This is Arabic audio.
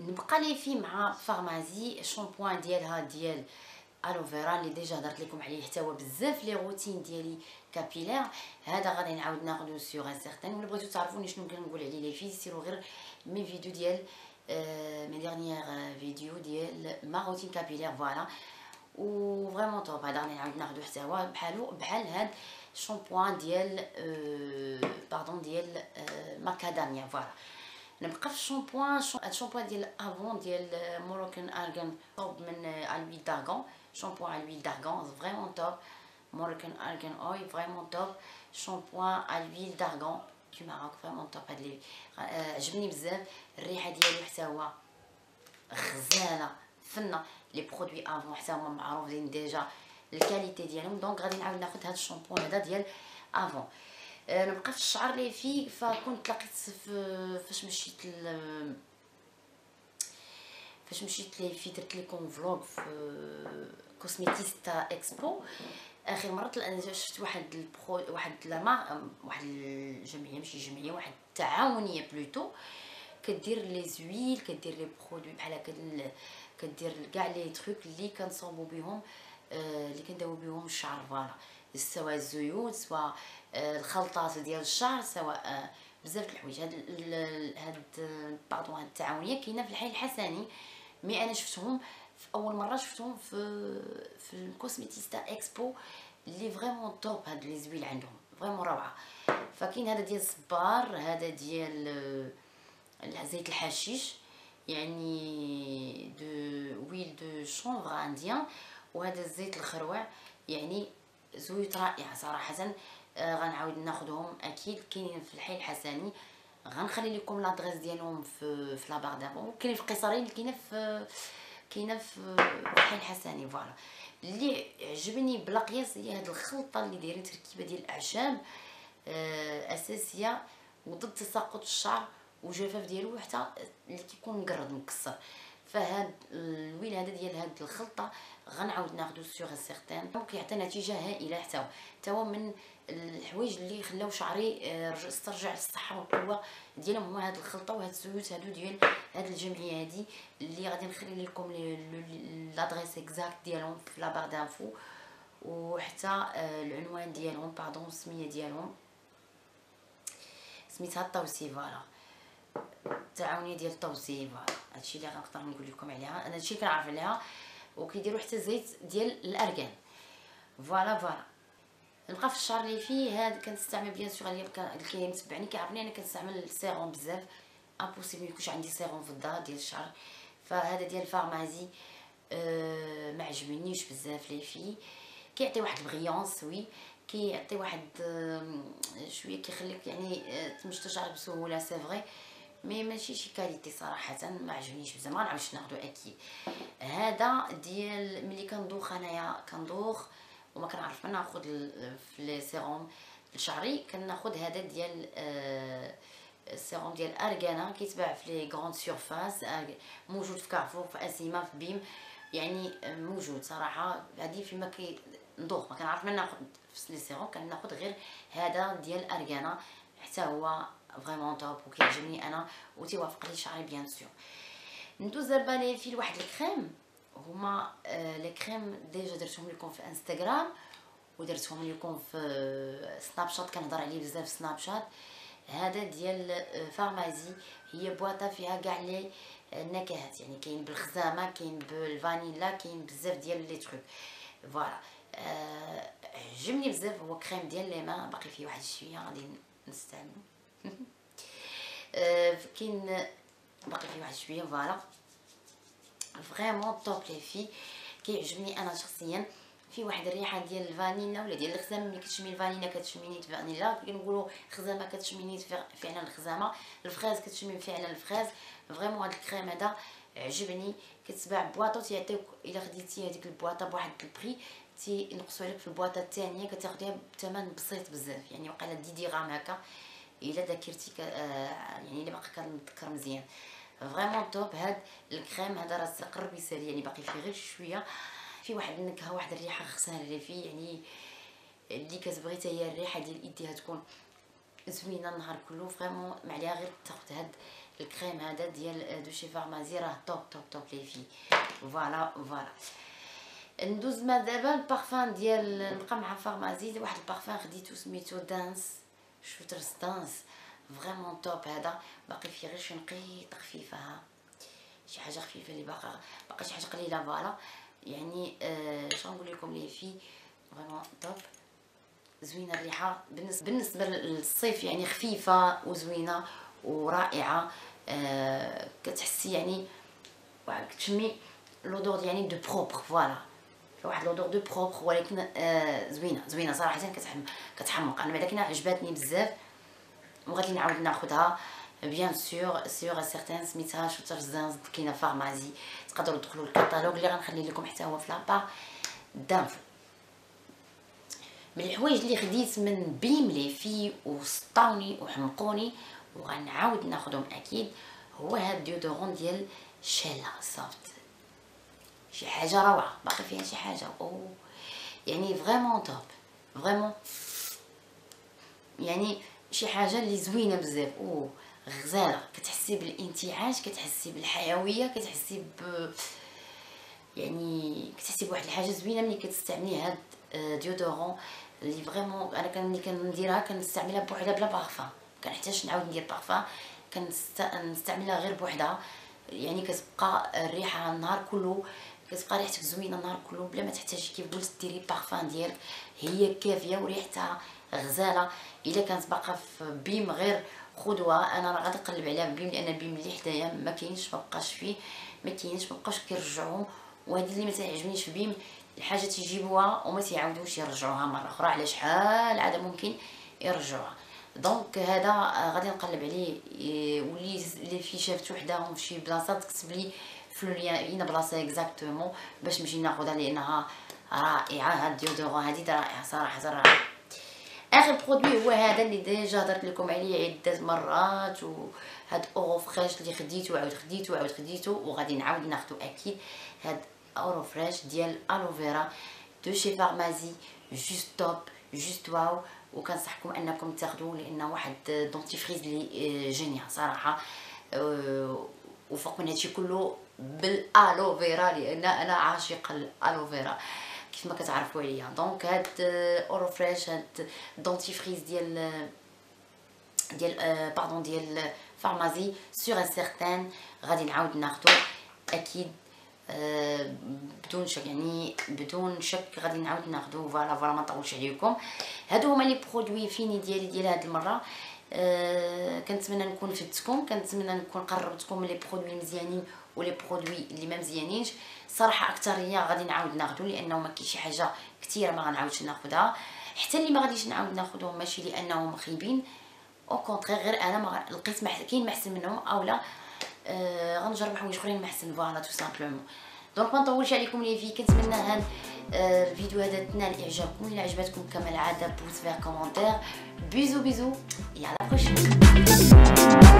نبقى les filles مع فارمازي شامبوان ديالها ديال aloe vera اللي déjà هضرت لكم عليه حتى هو بزاف les routines ديالي capillaires هذا غادي نعاود ناخذو sûr et certain ولا بغيتو تعرفوني شنو كنقول عليه les filles سيرو غير mes vidéos ديال mes dernières vidéos ديال ma routine capillaire voilà و vraiment top هذا غادي نعاود ناخذو حتى هو بحالو بحال هاد شامبوان ديال pardon ديال ماكاداميا voilà نبقى في ال shampooing ال shampooing ديال أفون ديال Moroccan argan top من ال huile d'argan shampooing à l'huile d'argan vraiment top Moroccan argan oil vraiment top shampooing à l'huile d'argan du Maroc vraiment top هاد لي عجبني بزاف. الريحة ديالو حتى هو غزالة فنة. les produits أفون حتى هما معروفين déjà. ال qualité ديالهم donc غادي نعاود ناخذ هاد الشامبوان هذا ديال أفون. نبقى في الشعر les filles فكنت لقيت فاش مشيت فاش مشيت les filles درت لكم vlog في Cosmetista Expo. آخر مرة أنا شفت واحد البرو واحد لا واحد الجمعية ماشي جمعية واحد التعاونية plutôt. كدير les huiles كدير les produits بحال هكا كدير كاع les trucs اللي كنصوبو بهم آه، اللي كنداوي بهم الشعر voilà. سواء الزيوت سواء آه، الخلطات ديال الشعر سواء آه، بزاف د الحوايج. هاد هاد pardon هاد التعاونية كاينة في الحي الحسني. mais أنا شفتهم في أول مرة شفتهم في في ال Cosmetista Expo اللي vraiment top هاد les huiles عندهم. vraiment روعة. فكاين هذا ديال الصبار هذا ديال آه، زيت الحشيش. يعني de huile de chanvre indien. وهذا الزيت الخروع. يعني زويت رائعه صراحة. آه غنعاود ناخذهم أكيد كاينين في الحي الحسني. غنخلي لكم l'adresse ديالهم في في la barre d'info كاين في القصرين كاينة في كاينة في الحي الحسني. voilà. اللي عجبني بلا قياس هي هاد الخلطة اللي دايرين تركيبة ديال الاعشاب آه أساسية وضد تساقط الشعر وجفاف ديالو حتى اللي كيكون مقرد مكسر. فهاد ال huile هذا ديال هاد الخلطة غنعاود ناخذو sûr certain كيعطي نتيجة هائلة حتى حتى هو من الحوايج اللي خلاو شعري آه، استرجع الصحه والقوة ديالهم هما هاد الخلطة وهاد الزيوت هادو ديال هاد الجمعية هادي اللي غادي نخلي لكم l'adresse exacte ديالهم في la barre d'info وحتى العنوان ديالهم pardon السمية ديالهم. سميتها الطوسي voilà التعاونيه ديال الطوسي voilà هادشي اللي غنقدر نقول لكم عليها. أنا هادشي كنعرف عليها وكيديروا حتى زيت ديال الارغان voilà voilà. نبقى في الشهر اللي فيه. هاد كنستعمل bien sûr اللي كاين متبعني كيعرفني أنا كنستعمل السيروم بزاف. impossible يكونش عندي سيروم في الدار ديال الشعر فهذا ديال الفارمازي أه ما عجبنيش بزاف les filles. كيعطي واحد ال brillance oui. كيعطي واحد شوية كيخليك يعني أه تمشط شعرك بسهولة c'est vrai mais ماشي شي qualité صراحة ما عجبنيش بزاف ما نعاودش ناخذو أكيد هذا ديال ملي كندوخ أنايا كندوخ وما كنعرف ما ناخذ في les sérums لشعري كناخذ هذا ديال السيروم ديال أرغانا كيتباع في les grandes surfaces موجود في كارفور في أسيما في بيم يعني موجود صراحة. هذه فيما كندوخ ما كنعرف ما ناخذ في les sérums كناخذ غير هذا ديال أرغانا. حتى هو vraiment top وكيعجبني أنا وتيوافق لي شعري bien sûr ندوز دابا في واحد الكريم هما les crèmes déjà درتهم لكم في انستغرام ودرتهم لكم في سناب شات كنهضر عليه بزاف في سناب شات هذا ديال Farmasi هي بواطة فيها كاع لي النكهات يعني كاين بالخزامة كاين بالفانيلا كاين بزاف ديال les trucs voilà عجبني بزاف هو كريم ديال les mains باقي فيه واحد شوية. غادي نستعملو آه كاين باقي فيه واحد شوية voilà. vraiment top les filles كيعجبني أنا شخصيا في واحد الريحة ديال الفانيلا ولا ديال الخزامه ملي كتشمي الفانيلا كتشمي نيت فانيلا كنقولوا خزامه كتشمي نيت فعلا الخزامة. الفريز كتشمي فعلا الفريز vraiment هاد الكريم هذا عجبني كتباع بواطو تيعطيوك إلا خديتي هذيك البواطة بواحد ال prix. تينقصوا عليك في البواطة الثانية كتاخديها بثمن بسيط بزاف. يعني وقيله 10 درهم هكا. إلا ذاكرتي آه يعني إلا باقي كنتذكر مزيان. vraiment top هاد الكريم هذا راه قرب يسالي يعني باقي فيه غير شوية. في واحد النكهة واحد الريحة اللي فيه يعني اللي كتبغي حتى هي الريحة ديال ايديها تكون زوينة النهار كله. vraiment ما عليها غير تاخذ هاد الكريم هذا ديال de chez Farmasi راه top top top les filles. voilà voilà. ندوز ما دابا البارفان ديال مع Farmasi واحد البارفان خديتو سميتو Dance Shooter's Dance. vraiment top هذا. باقي فيه غير شي نقيط خفيفة ها. شي حاجة خفيفة اللي باقا باقا شي حاجة قليلة voilà. يعني آه نقول لكم les filles vraiment top؟ زوينة الريحة. بالنسبة بالنسبة للصيف يعني خفيفة وزوينة ورائعة. آه كتحسي يعني كتشمي l'odeur يعني de propre voilà. واحد l'odeur de propre ولكن آه زوينة زوينة صراحة كتحم كتحمق. أنا بعدا عجباتني بزاف. وغادي نعاود ناخذها bien sûr sûr certain سميتها Shooter's Dance كاينة Farmasi تقدروا تدخلوا الكاتالوج اللي غنخلي لكم حتى هو في la barre d'info من الحوايج اللي خديت من BIM les filles وسطاوني وحمقوني وغنعاود ناخذهم أكيد هو هاد ال déodorant ديال شيلا Soft شي حاجة روعة باقي فيها شي حاجة. أو يعني vraiment top vraiment يعني شي حاجة اللي زوينة بزاف. أو غزالة كتحسي بالإنتعاش كتحسي بالحيوية كتحسي ب يعني كتحسي بواحد الحاجة زوينة ملي كتستعملي هاد déodorant اللي vraiment أنا كان ملي كنديرها كنستعملها بوحدها بلا بارفان كنحتاج نعاود ندير بارفان كنستعملها غير بوحدها. يعني كتبقى الريحة النهار كله كتبقى ريحتك زوينة النهار كله بلا ما تحتاجي كيف قلت ديري بارفان ديالك هي كافية وريحتها غزالة. إلا كانت باقا في بيم غير خذوها أنا راه غادي نقلب عليها بيم لأن بيم اللي حدايا ما كاينش ما بقاش فيه ما كاينش ما بقاوش كيرجعوهم وهذه اللي ما تعجبنيش في بيم الحاجة تيجيبوها وما تيعاودوش يرجعوها مرة أخرى على شحال عاد ممكن يرجعوها. دونك هذا غادي نقلب عليه ولي اللي في شافت وحداهم في شي بلاصة تكتب لي في لو اين بلاصه اكزاكتومون باش نمشي ناخذها لانها رائعه هاد déodorant هادي رائعه صراحة رائعه اخر produit هو هذا اللي déjà هضرت لكم عليه عده مرات وهاد Eurofresh اللي خديته وعاود خديته وعاود خديته وغادي نعاود ناخذو أكيد هاد Eurofresh ديال الوفيرا de chez Farmasi juste top juste waouh وكنصحكم انكم تاخذوه لأنه واحد dentifrice لي génial صراحة وفوق من هادشي كله بالالوفيرا لأن أنا عاشق الالوفيرا كيف ما كتعرفوا عليا. donc هاد Eurofresh هاد dentifrice ديال ديال pardon ديال Farmasi sûr et certain غادي نعاود ناخذو أكيد بدون شك يعني بدون شك غادي نعاود ناخذو voilà voilà ما نطولش عليكم. هادو هما les produits finis ديالي ديال هاد المرة. أه كنتمنى نكون فدتكم كنتمنى نكون قربتكم les produits مزيانين و les produits اللي ما مزيانينش صراحة اكثريه غادي نعاود ناخذو لأنه ما كاين شي حاجة كثيره ما غنعاودش ناخذها حتى اللي ما غاديش نعاود ناخذهم ماشي لأنهم خايبين au contraire غير أنا ما لقيت كاين محسن منهم اولا آه غنجرب حوايج أخرين محسن voilà tout simplement donc ما نطولش عليكم les filles كنتمنى هاد آه الفيديو هذا تنال إعجابكم. إلا عجبتكم كما العادة pouce vert commentaire bisous bisous à la prochaine